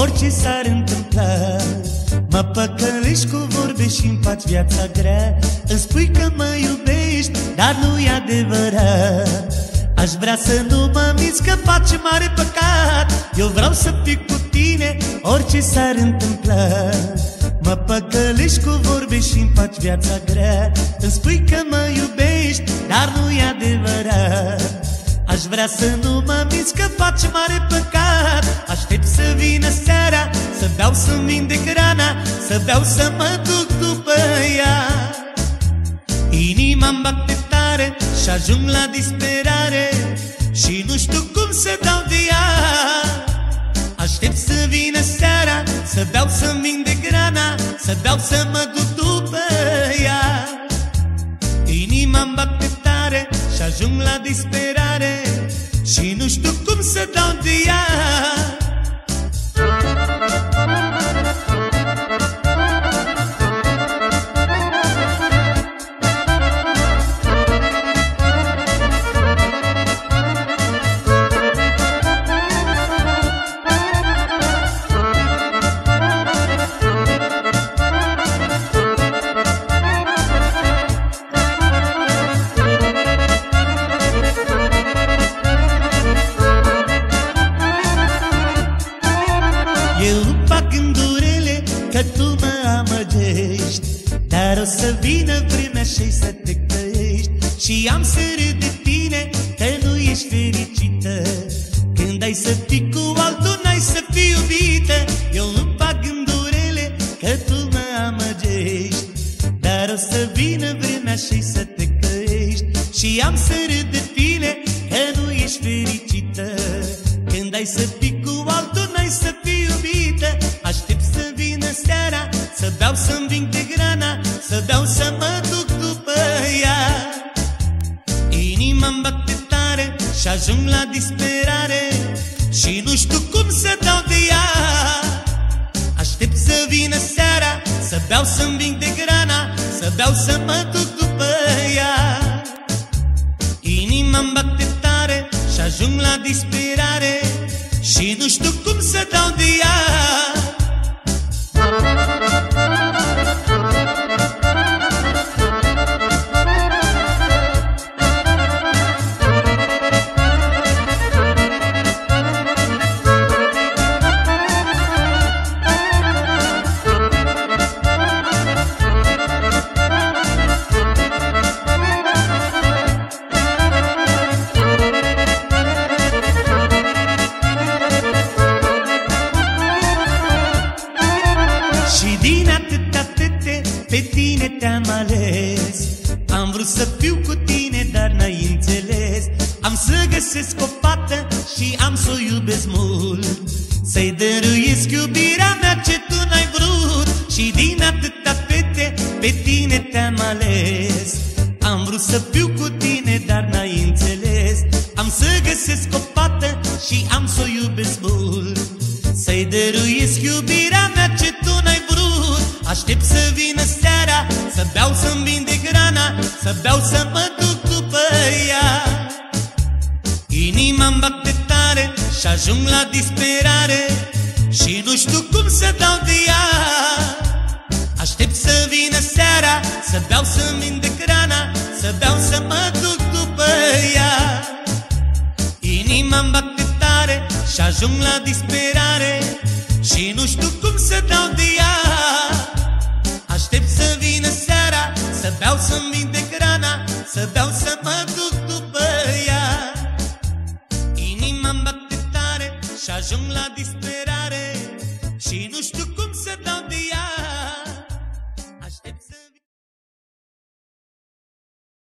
orice s-ar întâmpla Mă păcălești cu vorbe și îmi faci viața grea. Îmi spui că mă iubești, dar nu e adevărat. Aș vrea să nu mă minți că faci mare păcat. Eu vreau să fiu cu tine, orice s-ar întâmpla. Mă păcălești cu vorbe și îmi faci viața grea. Îmi spui că mă iubești, Aș vrea să nu mă minți că faci mare păcat. Aștept să vină seara, să beau să-mi vindec rana Să beau să mă duc după ea. Inima-mi bate tare și ajung la disperare Și nu știu cum să dau de ea. Aștept să vină seara, să beau să-mi vindec rana Să beau să mă duc după ea. Inima-mi bate tare și ajung la disperare Și nu știu cum să dau de ea că tu mă amăgești Dar o să vină vremea și să te căiești Și am să râd de tine că nu ești fericită. Când ai să fii cu altul, n-ai să fii iubită. Eu îmi fac gândurile că tu mă amăgești Dar o să vină vremea și să te căiești Și am să râd de tine că nu ești fericită. Când ai să fii disperare Și nu știu cum să dau de ea. Aștept să vină seara Să beau să-mi vin de grana Să beau să mă duc după ea. Inima-mi bate tare și ajung la disperare Și nu știu cum să dau de ea găsesc o fată și am să o iubesc mult. Să-i dăruiesc iubirea mea ce tu n-ai vrut Și din atâta fete pe tine te-am ales. Am vrut să fiu cu tine, dar n-ai înțeles. Am să găsesc o fată și am să o iubesc mult. Să-i dăruiesc iubirea mea ce tu n-ai vrut. Aștept să vină seara Să beau să-mi vindec rana Să beau să mă Inima-mi bate tare Și ajung la disperare Și nu știu cum să dau de ea. Aștept să vină seara Să beau să-mi vindec rana Să beau să mă duc după ea. Inima-mi bate tare și ajung la disperare Și nu știu cum să dau de ea. Aștept să vină seara Să beau să-mi vindec rana Să beau să mă ajung la disperare Și nu știu cum să dau